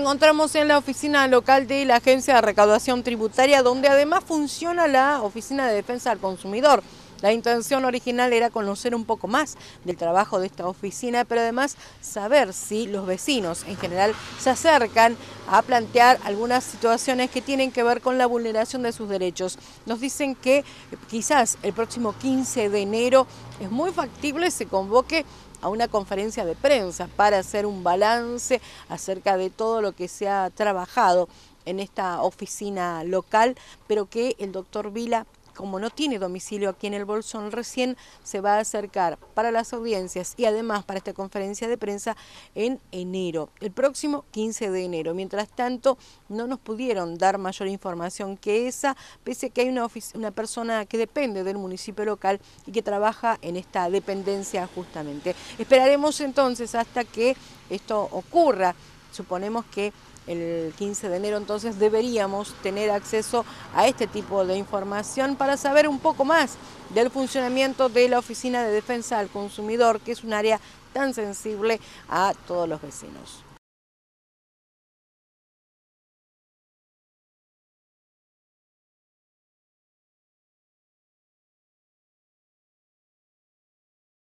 Encontramos en la oficina local de la Agencia de Recaudación Tributaria, donde además funciona la Oficina de Defensa del Consumidor. La intención original era conocer un poco más del trabajo de esta oficina, pero además saber si los vecinos en general se acercan a plantear algunas situaciones que tienen que ver con la vulneración de sus derechos. Nos dicen que quizás el próximo 15 de enero es muy factible se convoque a una conferencia de prensa para hacer un balance acerca de todo lo que se ha trabajado en esta oficina local, pero que el doctor Vila como no tiene domicilio aquí en el Bolsón, recién se va a acercar para las audiencias y además para esta conferencia de prensa en enero, el próximo 15 de enero. Mientras tanto, no nos pudieron dar mayor información que esa, pese a que hay una, una persona que depende del municipio local y que trabaja en esta dependencia justamente. Esperaremos entonces hasta que esto ocurra. Suponemos que el 15 de enero, entonces deberíamos tener acceso a este tipo de información para saber un poco más del funcionamiento de la Oficina de Defensa al Consumidor, que es un área tan sensible a todos los vecinos.